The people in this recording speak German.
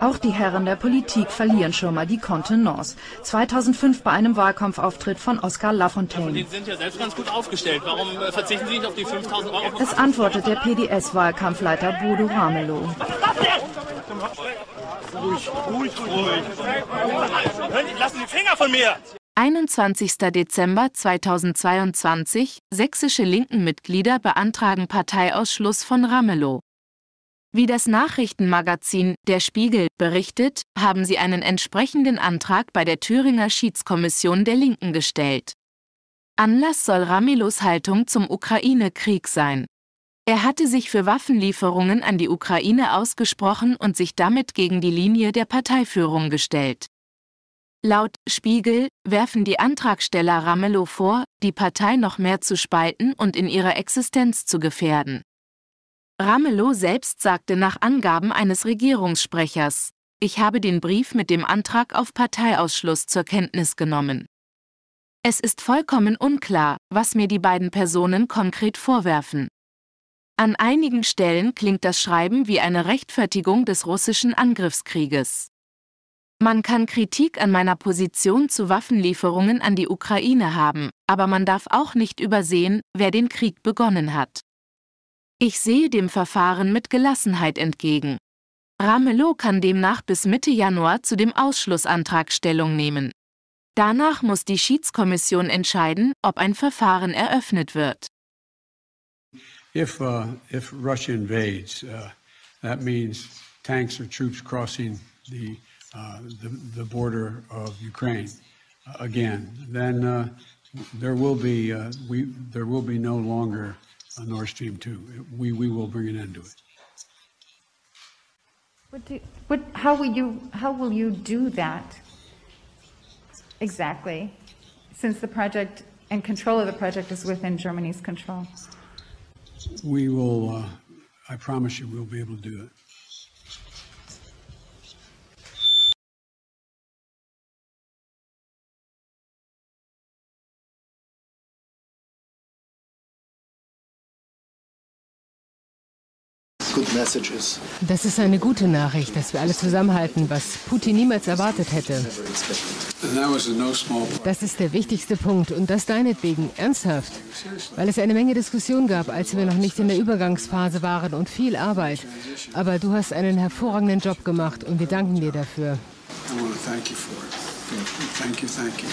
Auch die Herren der Politik verlieren schon mal die Kontenance. 2005 bei einem Wahlkampfauftritt von Oskar Lafontaine. Sie sind ja selbst ganz gut aufgestellt. Warum äh, verzichten Sie nicht auf die 5000 Euro? Es antwortet der PDS-Wahlkampfleiter Bodo Ramelow. Ruhig, ruhig, ruhig. Lassen die Finger von mir! 21. Dezember 2022 Sächsische Linken-Mitglieder beantragen Parteiausschluss von Ramelow. Wie das Nachrichtenmagazin Der Spiegel berichtet, haben sie einen entsprechenden Antrag bei der Thüringer Schiedskommission der Linken gestellt. Anlass soll Ramelows Haltung zum Ukraine-Krieg sein. Er hatte sich für Waffenlieferungen an die Ukraine ausgesprochen und sich damit gegen die Linie der Parteiführung gestellt. Laut Spiegel werfen die Antragsteller Ramelow vor, die Partei noch mehr zu spalten und in ihrer Existenz zu gefährden. Ramelow selbst sagte nach Angaben eines Regierungssprechers, ich habe den Brief mit dem Antrag auf Parteiausschluss zur Kenntnis genommen. Es ist vollkommen unklar, was mir die beiden Personen konkret vorwerfen. An einigen Stellen klingt das Schreiben wie eine Rechtfertigung des russischen Angriffskrieges. Man kann Kritik an meiner Position zu Waffenlieferungen an die Ukraine haben, aber man darf auch nicht übersehen, wer den Krieg begonnen hat. Ich sehe dem Verfahren mit Gelassenheit entgegen. Ramelow kann demnach bis Mitte Januar zu dem Ausschlussantrag Stellung nehmen. Danach muss die Schiedskommission entscheiden, ob ein Verfahren eröffnet wird. If, uh, if Russia invades, uh, that means tanks or troops crossing the, uh, the, the, border of Ukraine uh, again. Then uh, there will be uh, we there will be no longer a Nord Stream two. We we will bring an end to it. What do, what, how will you how will you do that exactly? Since the project and control of the project is within Germany's control. We will, uh, I promise you, we'll be able to do it. Das ist eine gute Nachricht, dass wir alle zusammenhalten, was Putin niemals erwartet hätte. Das ist der wichtigste Punkt und das deinetwegen, ernsthaft. Weil es eine Menge Diskussion gab, als wir noch nicht in der Übergangsphase waren und viel Arbeit. Aber du hast einen hervorragenden Job gemacht und wir danken dir dafür. I want to thank you for it. Thank you, thank you.